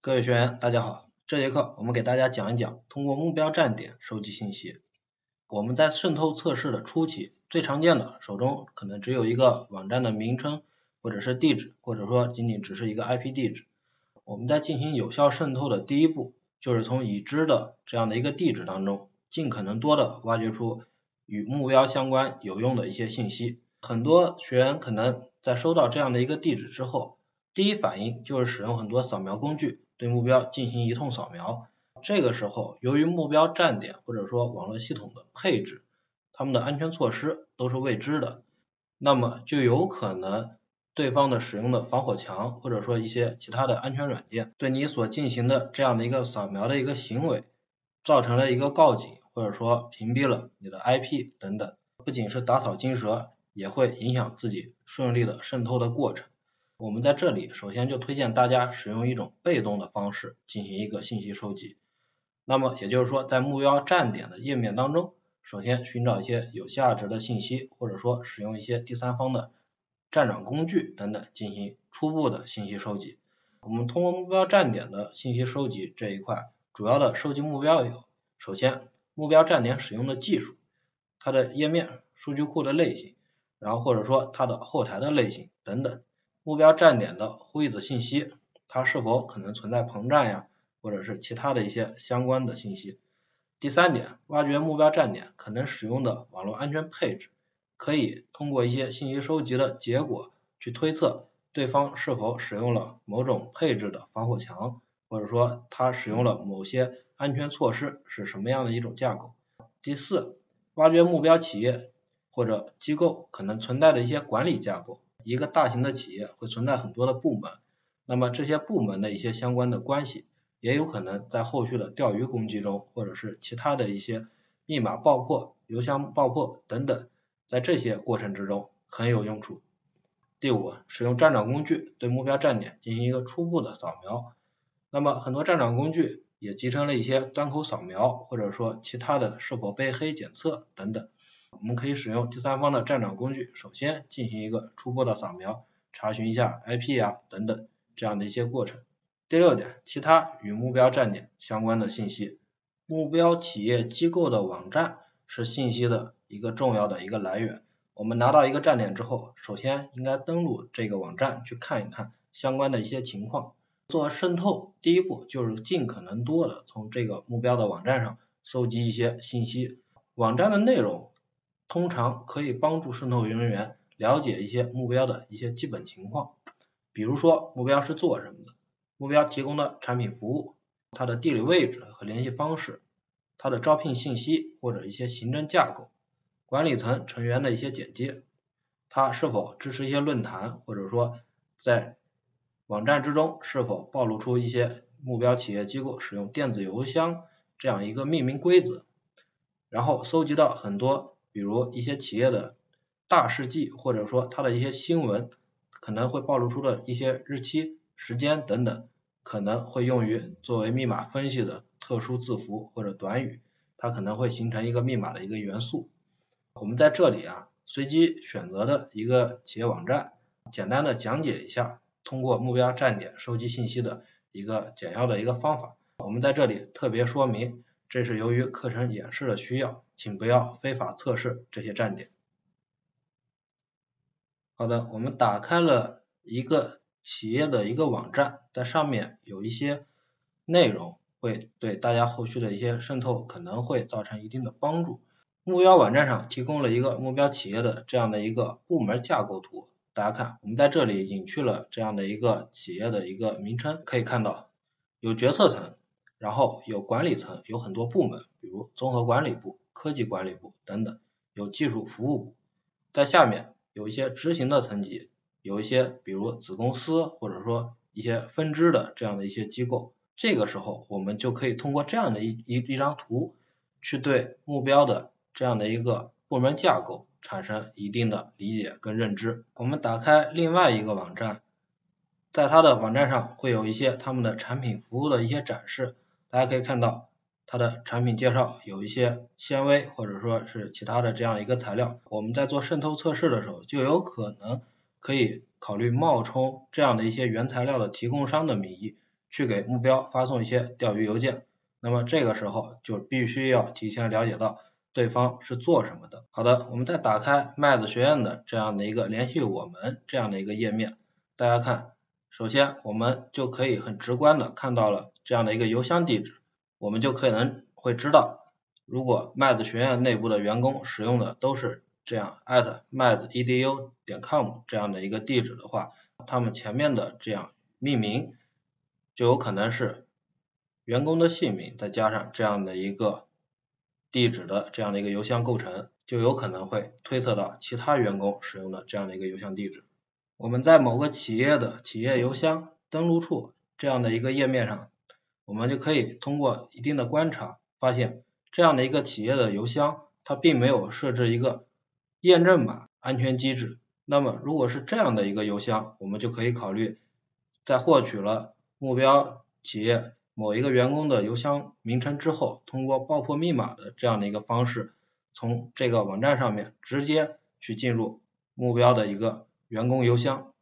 各位学员，大家好。这节课我们给大家讲一讲通过目标站点收集信息。我们在渗透测试的初期，最常见的手中可能只有一个网站的名称或者是地址，或者说仅仅只是一个 IP 地址。我们在进行有效渗透的第一步，就是从已知的这样的一个地址当中，尽可能多的挖掘出与目标相关有用的一些信息。很多学员可能在收到这样的一个地址之后，第一反应就是使用很多扫描工具。对目标进行一通扫描，这个时候由于目标站点或者说网络系统的配置，他们的安全措施都是未知的，那么就有可能对方的使用的防火墙或者说一些其他的安全软件对你所进行的这样的一个扫描的一个行为造成了一个告警或者说屏蔽了你的 IP 等等，不仅是打草惊蛇，也会影响自己顺利的渗透的过程。我们在这里首先就推荐大家使用一种被动的方式进行一个信息收集。那么也就是说，在目标站点的页面当中，首先寻找一些有价值的信息，或者说使用一些第三方的站长工具等等进行初步的信息收集。我们通过目标站点的信息收集这一块，主要的收集目标有：首先，目标站点使用的技术，它的页面、数据库的类型，然后或者说它的后台的类型等等。目标站点的灰子信息，它是否可能存在膨胀呀，或者是其他的一些相关的信息。第三点，挖掘目标站点可能使用的网络安全配置，可以通过一些信息收集的结果去推测对方是否使用了某种配置的防火墙，或者说他使用了某些安全措施是什么样的一种架构。第四，挖掘目标企业或者机构可能存在的一些管理架构。一个大型的企业会存在很多的部门，那么这些部门的一些相关的关系，也有可能在后续的钓鱼攻击中，或者是其他的一些密码爆破、邮箱爆破等等，在这些过程之中很有用处。第五，使用站长工具对目标站点进行一个初步的扫描，那么很多站长工具也集成了一些端口扫描，或者说其他的是否被黑检测等等。我们可以使用第三方的站长工具，首先进行一个初步的扫描，查询一下 IP 啊等等这样的一些过程。第六点，其他与目标站点相关的信息，目标企业机构的网站是信息的一个重要的一个来源。我们拿到一个站点之后，首先应该登录这个网站去看一看相关的一些情况。做渗透第一步就是尽可能多的从这个目标的网站上搜集一些信息，网站的内容。通常可以帮助渗透人员了解一些目标的一些基本情况，比如说目标是做什么的，目标提供的产品服务，它的地理位置和联系方式，它的招聘信息或者一些行政架构，管理层成员的一些简介，它是否支持一些论坛，或者说在网站之中是否暴露出一些目标企业机构使用电子邮箱这样一个命名规则，然后搜集到很多。比如一些企业的大事记，或者说它的一些新闻，可能会暴露出的一些日期、时间等等，可能会用于作为密码分析的特殊字符或者短语，它可能会形成一个密码的一个元素。我们在这里啊，随机选择的一个企业网站，简单的讲解一下通过目标站点收集信息的一个简要的一个方法。我们在这里特别说明。这是由于课程演示的需要，请不要非法测试这些站点。好的，我们打开了一个企业的一个网站，在上面有一些内容，会对大家后续的一些渗透可能会造成一定的帮助。目标网站上提供了一个目标企业的这样的一个部门架构图，大家看，我们在这里隐去了这样的一个企业的一个名称，可以看到有决策层。然后有管理层，有很多部门，比如综合管理部、科技管理部等等，有技术服务部，在下面有一些执行的层级，有一些比如子公司或者说一些分支的这样的一些机构。这个时候，我们就可以通过这样的一一一张图，去对目标的这样的一个部门架构产生一定的理解跟认知。我们打开另外一个网站，在它的网站上会有一些他们的产品服务的一些展示。大家可以看到，它的产品介绍有一些纤维或者说是其他的这样一个材料。我们在做渗透测试的时候，就有可能可以考虑冒充这样的一些原材料的提供商的名义，去给目标发送一些钓鱼邮件。那么这个时候就必须要提前了解到对方是做什么的。好的，我们再打开麦子学院的这样的一个联系我们这样的一个页面，大家看，首先我们就可以很直观的看到了这样的一个邮箱地址，我们就可能会知道，如果麦子学院内部的员工使用的都是这样麦子 edu 点 com 这样的一个地址的话，他们前面的这样命名就有可能是。员工的姓名再加上这样的一个地址的这样的一个邮箱构成，就有可能会推测到其他员工使用的这样的一个邮箱地址。我们在某个企业的企业邮箱登录处这样的一个页面上，我们就可以通过一定的观察，发现这样的一个企业的邮箱，它并没有设置一个验证码安全机制。那么如果是这样的一个邮箱，我们就可以考虑在获取了目标企业。某一个员工的邮箱名称之后，通过爆破密码的这样的一个方式，从这个网站上面直接去进入目标的一个员工邮箱。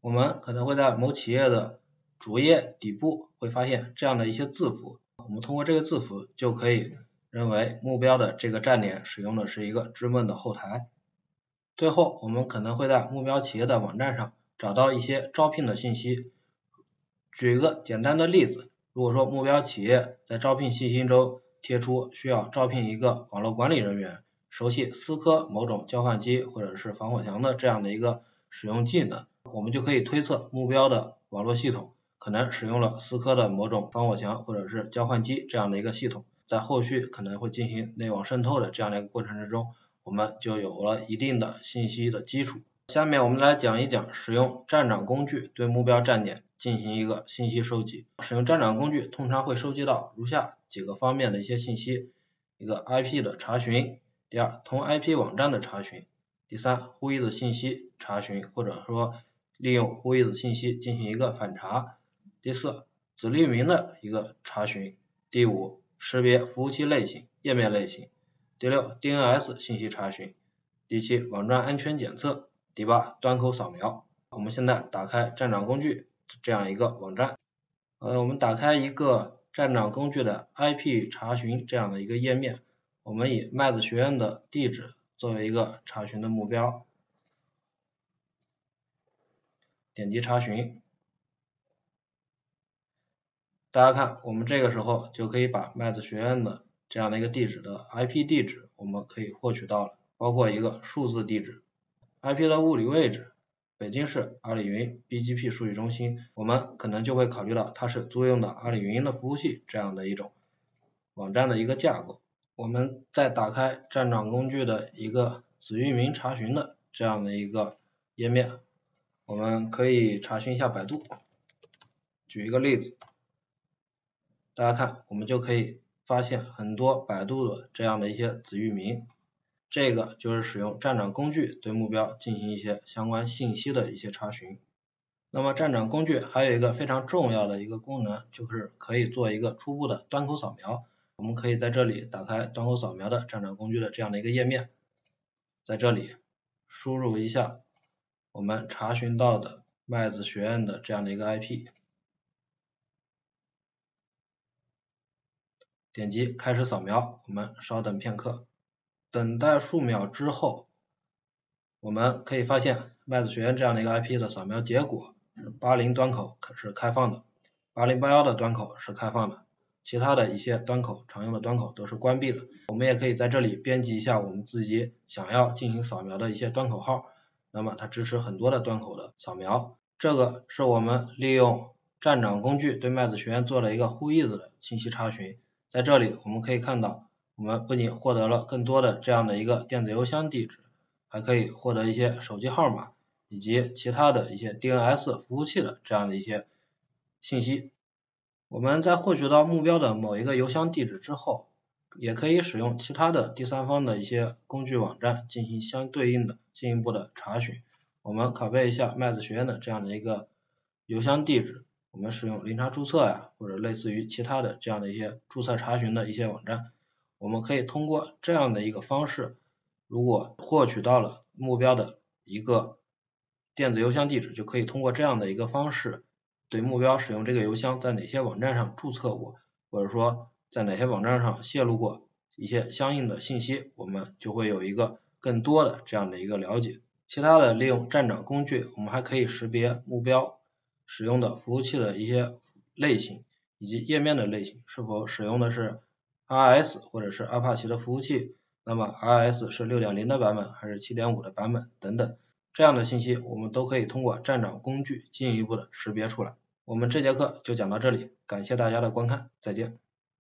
我们可能会在某企业的主页底部会发现这样的一些字符，我们通过这个字符就可以认为目标的这个站点使用的是一个知梦的后台。最后，我们可能会在目标企业的网站上找到一些招聘的信息。举一个简单的例子。如果说目标企业在招聘信息中贴出需要招聘一个网络管理人员，熟悉思科某种交换机或者是防火墙的这样的一个使用技能，我们就可以推测目标的网络系统可能使用了思科的某种防火墙或者是交换机这样的一个系统，在后续可能会进行内网渗透的这样的一个过程之中，我们就有了一定的信息的基础。下面我们来讲一讲使用站长工具对目标站点进行一个信息收集。使用站长工具通常会收集到如下几个方面的一些信息：一个 IP 的查询，第二同 IP 网站的查询，第三 Whois 信息查询，或者说利用 Whois 信息进行一个反查，第四子域名的一个查询，第五识别服务器类型、页面类型，第六 DNS 信息查询，第七网站安全检测。第八，端口扫描。我们现在打开站长工具这样一个网站，呃，我们打开一个站长工具的 IP 查询这样的一个页面，我们以麦子学院的地址作为一个查询的目标，点击查询。大家看，我们这个时候就可以把麦子学院的这样的一个地址的 IP 地址，我们可以获取到了，包括一个数字地址。IP 的物理位置，北京市阿里云 BGP 数据中心，我们可能就会考虑到它是租用的阿里云的服务器这样的一种网站的一个架构。我们再打开站长工具的一个子域名查询的这样的一个页面，我们可以查询一下百度。举一个例子，大家看，我们就可以发现很多百度的这样的一些子域名。这个就是使用站长工具对目标进行一些相关信息的一些查询。那么站长工具还有一个非常重要的一个功能，就是可以做一个初步的端口扫描。我们可以在这里打开端口扫描的站长工具的这样的一个页面，在这里输入一下我们查询到的麦子学院的这样的一个 IP，点击开始扫描，我们稍等片刻。等待数秒之后，我们可以发现麦子学院这样的一个 IP 的扫描结果是八零端口是开放的，八零八幺的端口是开放的，其他的一些端口常用的端口都是关闭的。我们也可以在这里编辑一下我们自己想要进行扫描的一些端口号，那么它支持很多的端口的扫描。这个是我们利用站长工具对麦子学院做了一个 Whois 的信息查询，在这里我们可以看到。我们不仅获得了更多的这样的一个电子邮箱地址，还可以获得一些手机号码以及其他的一些 DNS 服务器的这样的一些信息。我们在获取到目标的某一个邮箱地址之后，也可以使用其他的第三方的一些工具网站进行相对应的进一步的查询。我们拷贝一下麦子学院的这样的一个邮箱地址，我们使用零查注册呀，或者类似于其他的这样的一些注册查询的一些网站。我们可以通过这样的一个方式，如果获取到了目标的一个电子邮箱地址，就可以通过这样的一个方式，对目标使用这个邮箱在哪些网站上注册过，或者说在哪些网站上泄露过一些相应的信息，我们就会有一个更多的这样的一个了解。其他的利用站长工具，我们还可以识别目标使用的服务器的一些类型以及页面的类型，是否使用的是 RS 或者是阿帕奇的服务器，那么 RS 是六点零的版本还是七点五的版本等等，这样的信息我们都可以通过站长工具进一步的识别出来。我们这节课就讲到这里，感谢大家的观看，再见。